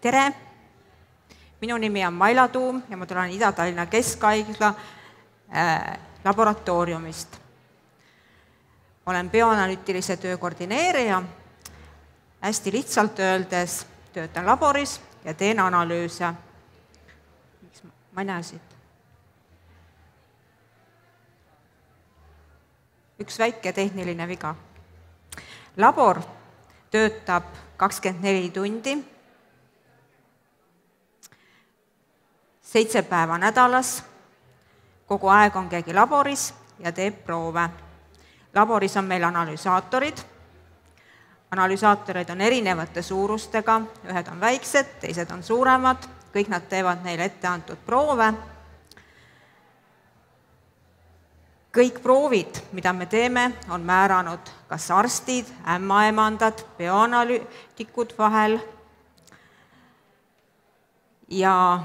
tere! minu nimi on Maila Tuum ja ma tulen Ida-Tallinna Keskhaigla äh, laboratooriumist. olen bioanalüütilise töö koordineerija, hästi lihtsalt öeldes töötan laboris ja teen analüüse. miks ma, ei näe siit? üks väike tehniline viga. labor töötab kakskümmend neli tundi, seitse päeva nädalas, kogu aeg on keegi laboris ja teeb proove. laboris on meil analüsaatorid, analüsaatorid on erinevate suurustega, ühed on väiksed, teised on suuremad, kõik nad teevad neile ette antud proove. Kõik proovid, mida me teeme, on määranud kas arstid, ämmaemandad, bioanalüütikud vahel. Ja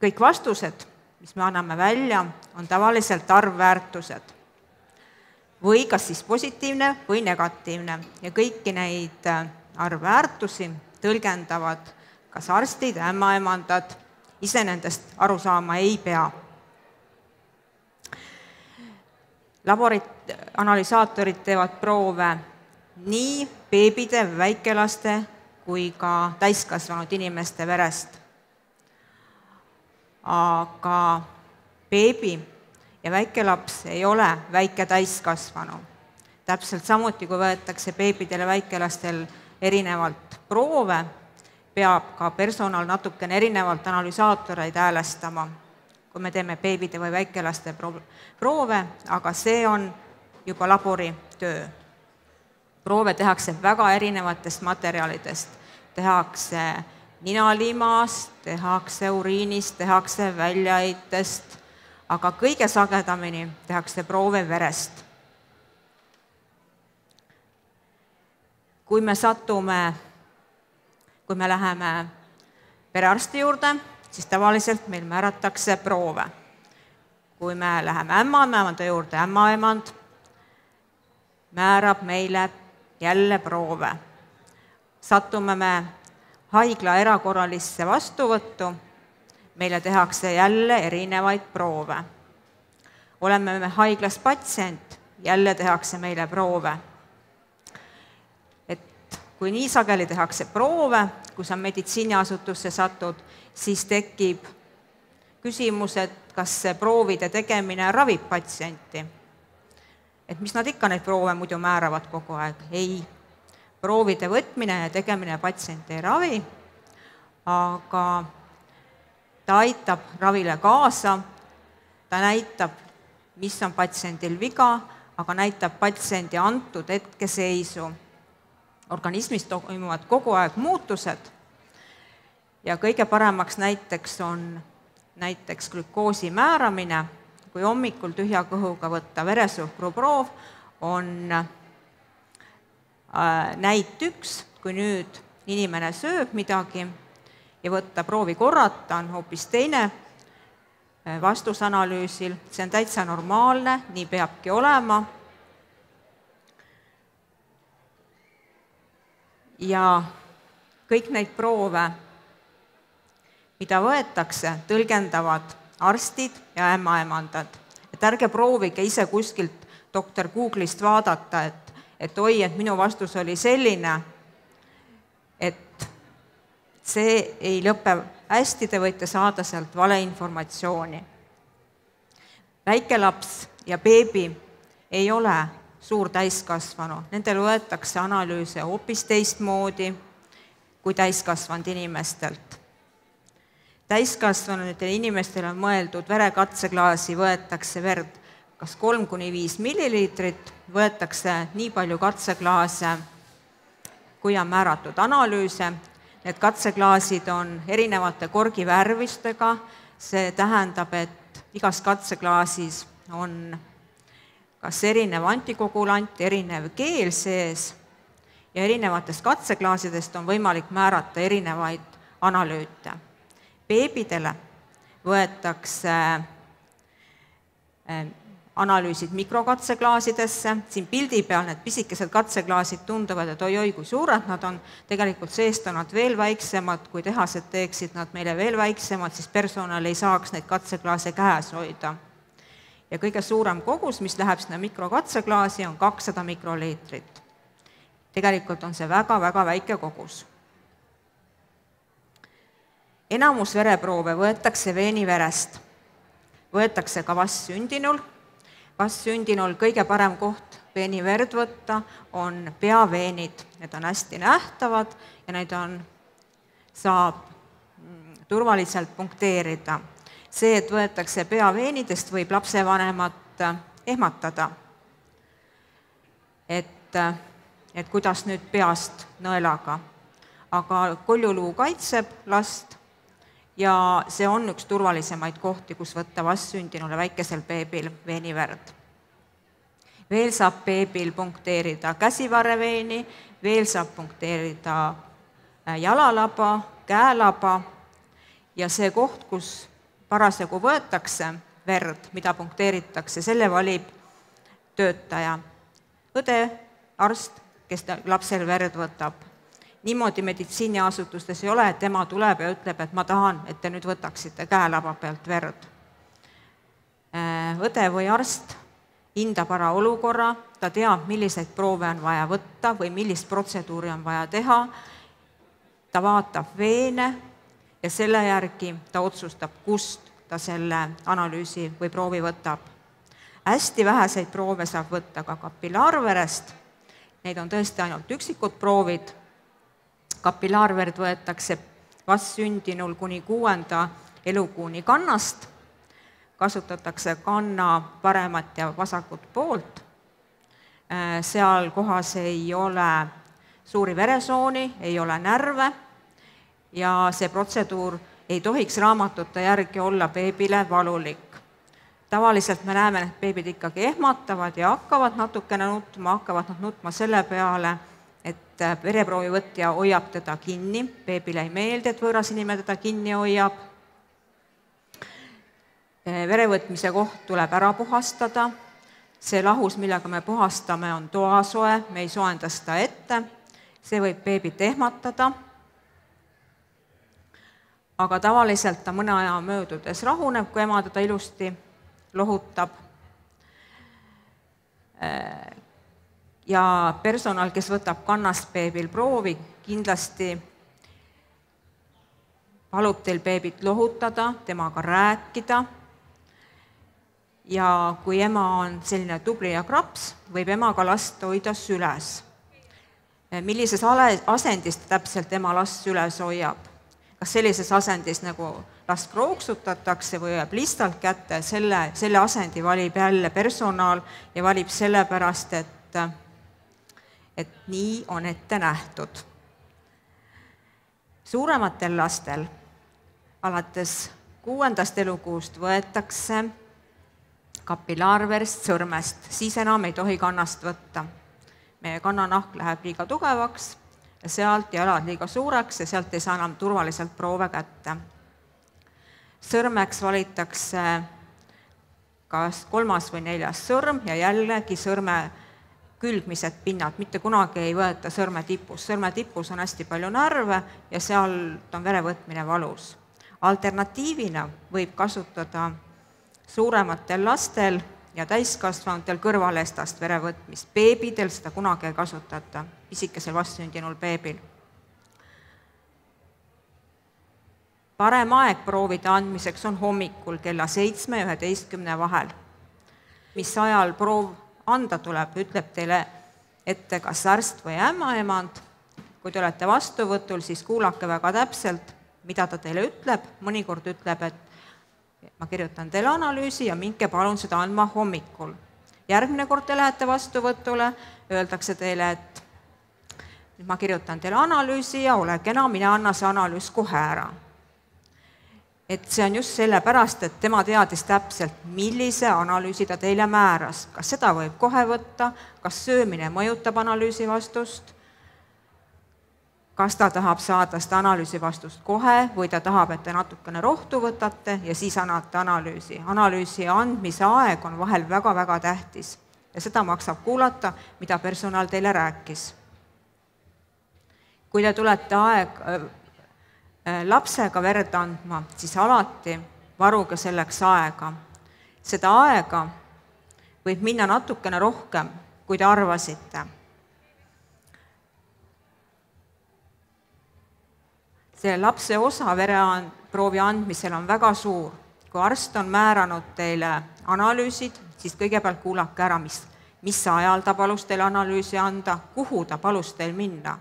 kõik vastused, mis me anname välja, on tavaliselt arvväärtused. või kas siis positiivne või negatiivne ja kõiki neid äh, arvväärtusi tõlgendavad kas arstid, ämmaemandad, ise nendest aru saama ei pea laborit, analüsaatorid teevad proove nii beebide, väikelaste kui ka täiskasvanud inimeste verest. Aga beebi ja väikelaps ei ole väike täiskasvanu. täpselt samuti, kui võetakse beebidel ja väikelastel erinevalt proove, peab ka personal natukene erinevalt analüsaatoreid häälestama kui me teeme beebide või väikelaste pro-, proove, aga see on juba laboritöö. proove tehakse väga erinevatest materjalidest, tehakse ninaliimast, tehakse uriinist, tehakse väljaheitest, aga kõige sagedamini tehakse proove verest. kui me satume, kui me läheme perearsti juurde, siis tavaliselt meil määratakse proove. kui me läheme ämmaemanda juurde, ämmaemand määrab meile jälle proove. satume me haigla erakorralisse vastuvõttu, meile tehakse jälle erinevaid proove. oleme me haiglas patsient, jälle tehakse meile proove. et kui nii sageli tehakse proove, kui sa meditsiiniasutusse satud, siis tekib küsimus, et kas see proovide tegemine ravib patsienti. et mis nad ikka neid proove muidu määravad kogu aeg, ei. Proovide võtmine ja tegemine patsienti ei ravi, aga ta aitab ravile kaasa, ta näitab, mis on patsiendil viga, aga näitab patsiendi antud hetkeseisu. organismis toimuvad kogu aeg muutused ja kõige paremaks näiteks on näiteks glükoosi määramine, kui hommikul tühja kõhuga võtta veresuhkruproov, on näit üks, kui nüüd inimene sööb midagi ja võtta proovi korrata, on hoopis teine äh, vastus analüüsil, see on täitsa normaalne, nii peabki olema. ja kõik neid proove mida võetakse, tõlgendavad arstid ja ämmaemandad. et ärge proovige ise kuskilt doktor Google'ist vaadata, et, et oi, et minu vastus oli selline, et see ei lõpe hästi, te võite saada sealt valeinformatsiooni. väikelaps ja beebi ei ole suur täiskasvanu, nendel võetakse analüüse hoopis teistmoodi kui täiskasvanud inimestelt täiskasvanutele inimestele on mõeldud verekatseklaasi, võetakse verd kas kolm kuni viis milliliitrit, võetakse nii palju katseklaase, kui on määratud analüüse, need katseklaasid on erinevate korgivärvistega, see tähendab, et igas katseklaasis on kas erinev antikogulant, erinev keel sees ja erinevatest katseklaasidest on võimalik määrata erinevaid analüüte. Beebidele võetakse analüüsid mikrokatseklaasidesse, siin pildi peal need pisikesed katseklaasid tunduvad, et oi-oi, kui suured nad on, tegelikult seest on nad veel väiksemad, kui tehased teeksid nad meile veel väiksemad, siis personal ei saaks neid katseklaase käes hoida. ja kõige suurem kogus, mis läheb sinna mikrokatseklaasi, on kakssada mikroliitrit. tegelikult on see väga-väga väike kogus. enamus vereproove võetakse veeniverest, võetakse ka vastsündinul vastsündinul kõige parem koht veeniverd võtta on peaveenid, need on hästi nähtavad ja neid on, saab mm, turvaliselt punkteerida. see, et võetakse peaveenidest, võib lapsevanemat äh, ehmatada. et, äh, et kuidas nüüd peast nõelaga. aga koljuluu kaitseb last ja see on üks turvalisemaid kohti, kus võtta vastsündinule väikesel beebil veeniverd. veel saab beebil punkteerida käsivarreveeni, veel saab punkteerida äh, jalalaba, käelaba. Ja see koht, kus parasjagu võetakse verd, mida punkteeritakse, selle valib töötaja, õde, arst, kes lapsel verd võtab niimoodi meditsiiniasutustes ei ole, et ema tuleb ja ütleb, et ma tahan, et te nüüd võtaksite käelaba pealt verd. Äh, õde või arst hindab ära olukorra, ta teab, milliseid proove on vaja võtta või millist protseduuri on vaja teha, ta vaatab veene ja selle järgi ta otsustab, kust ta selle analüüsi või proovi võtab. hästi väheseid proove saab võtta ka kapillaarverest, neid on tõesti ainult üksikud proovid kapillaarverd võetakse vastsündinul kuni kuuenda elukuuni kannast, kasutatakse kanna paremat ja vasakut poolt, äh, seal kohas ei ole suuri veresooni, ei ole närve ja see protseduur ei tohiks raamatute järgi olla beebile valulik. tavaliselt me näeme, et beebid ikkagi ehmatavad ja hakkavad natukene nutma, hakkavad nad nutma selle peale, et äh, vereproovivõtja hoiab teda kinni, beebile ei meeldi, et võõras inimene teda kinni hoiab. Äh, verevõtmise koht tuleb ära puhastada, see lahus, millega me puhastame, on toasoe, me ei soojenda seda ette, see võib beebit ehmatada, aga tavaliselt ta mõne aja möödudes rahuneb, kui ema teda ilusti lohutab. Äh, ja personal, kes võtab kannast beebil proovi, kindlasti palub teil beebit lohutada, temaga rääkida ja kui ema on selline tubli ja kraps, võib ema ka last hoida süles. millises ale-, asendis ta täpselt ema last süles hoiab? kas sellises asendis, nagu last krooksutatakse või jääb lihtsalt kätte, selle, selle asendi valib jälle personal ja valib sellepärast, et et nii on ette nähtud. suurematel lastel alates kuuendast elukuust võetakse kapillaarverst sõrmest, siis enam ei tohi kannast võtta. meie kannanahk läheb liiga tugevaks sealt jalad liiga suureks ja sealt ei saa enam turvaliselt proove kätte. sõrmeks valitakse kas kolmas või neljas sõrm ja jällegi sõrme külgmised pinnad, mitte kunagi ei võeta sõrme tipus, sõrme tipus on hästi palju närve ja sealt on verevõtmine valus. alternatiivina võib kasutada suurematel lastel ja täiskasvanutel kõrvalestast verevõtmist, beebidel seda kunagi ei kasutata, pisikesel vastsündinul beebil. parem aeg proovide andmiseks on hommikul kella seitsme ja üheteistkümne vahel, mis ajal proov anda tuleb, ütleb teile ette kas arst või ämmaemand. kui te olete vastuvõtul, siis kuulake väga täpselt, mida ta teile ütleb, mõnikord ütleb, et ma kirjutan teile analüüsi ja minge palun seda andma hommikul. järgmine kord te lähete vastuvõtule, öeldakse teile, et ma kirjutan teile analüüsi ja ole kena, mine anna see analüüs kohe ära et see on just sellepärast, et tema teadis täpselt, millise analüüsi ta teile määras, kas seda võib kohe võtta, kas söömine mõjutab analüüsi vastust, kas ta tahab saada seda analüüsi vastust kohe või ta tahab, et te natukene rohtu võtate ja siis annate analüüsi. analüüsi andmise aeg on vahel väga-väga tähtis ja seda maksab kuulata, mida personal teile rääkis. kui te tulete aeg lapsega verd andma, siis alati varuge selleks aega. seda aega võib minna natukene rohkem, kui te arvasite. see lapse osa vereproovi andmisel on väga suur. kui arst on määranud teile analüüsid, siis kõigepealt kuulake ära, mis, mis ajal ta palus teil analüüsi anda, kuhu ta palus teil minna.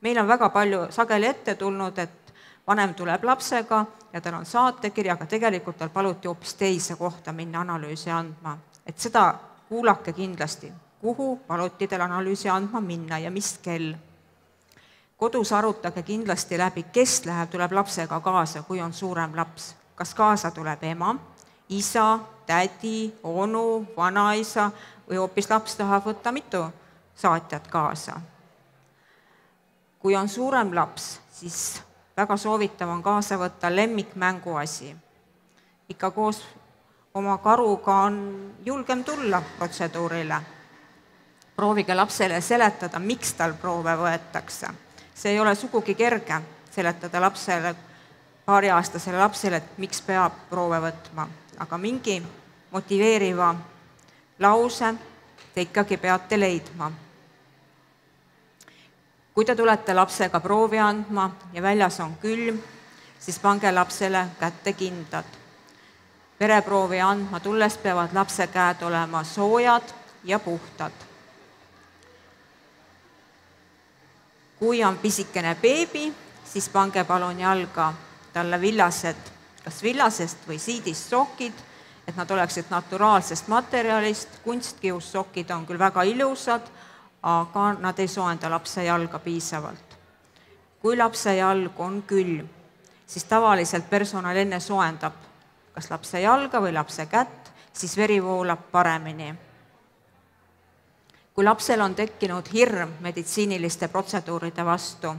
meil on väga palju sageli ette tulnud, et vanem tuleb lapsega ja tal on saatekiri, aga tegelikult tal paluti hoopis teise kohta minna analüüsi andma. et seda kuulake kindlasti, kuhu paluti teil analüüsi andma minna ja mis kell. kodus arutage kindlasti läbi, kes läheb, tuleb lapsega kaasa, kui on suurem laps. kas kaasa tuleb ema, isa, tädi, onu, vanaisa või hoopis laps tahab võtta mitu saatjat kaasa. kui on suurem laps, siis väga soovitav on kaasa võtta lemmikmänguasi. ikka koos oma karuga on julgem tulla protseduurile. proovige lapsele seletada, miks tal proove võetakse. see ei ole sugugi kerge, seletada lapsele, paariaastasele lapsele, et miks peab proove võtma, aga mingi motiveeriva lause te ikkagi peate leidma kui te tulete lapsega proovi andma ja väljas on külm, siis pange lapsele kätte kindad. vereproovi andma tulles peavad lapse käed olema soojad ja puhtad. kui on pisikene beebi, siis pange palun jalga talle villased, kas villasest või siidist sokid, et nad oleksid naturaalsest materjalist, kunstkiussokid on küll väga ilusad, aga nad ei soojenda lapse jalga piisavalt. kui lapse jalg on külm, siis tavaliselt personal enne soojendab kas lapse jalga või lapse kätt, siis veri voolab paremini. kui lapsel on tekkinud hirm meditsiiniliste protseduuride vastu,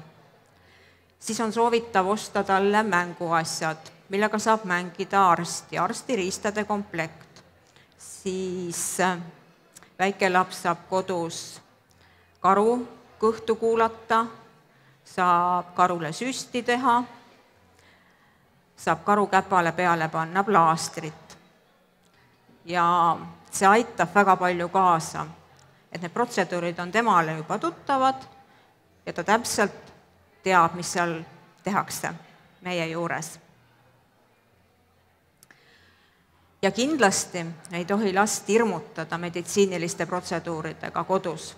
siis on soovitav osta talle mänguasjad, millega saab mängida arsti, arstiriistade komplekt. siis äh, väike laps saab kodus karu kõhtu kuulata, saab karule süsti teha, saab karu käpale peale panna plaastrit. ja see aitab väga palju kaasa, et need protseduurid on temale juba tuttavad ja ta täpselt teab, mis seal tehakse meie juures. ja kindlasti ei tohi last hirmutada meditsiiniliste protseduuridega kodus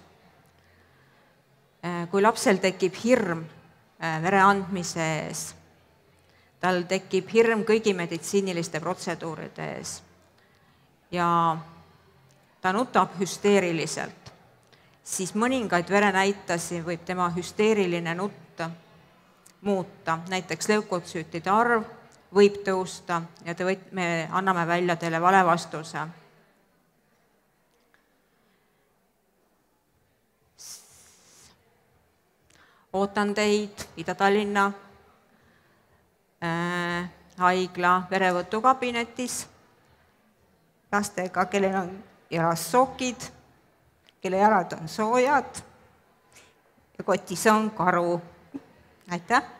kui lapsel tekib hirm äh, vere andmise ees, tal tekib hirm kõigi meditsiiniliste protseduuride ees. Ja ta nutab hüsteeriliselt, siis mõningaid verenäitasi võib tema hüsteeriline nutt muuta, näiteks leukotsüütide arv võib tõusta ja te võit-, me anname välja teile vale vastuse ootan teid Ida-Tallinna äh, haigla verevõtukabinetis lastega, kellel on jalas sokid, kelle jalad on soojad ja kotis on karu. aitäh!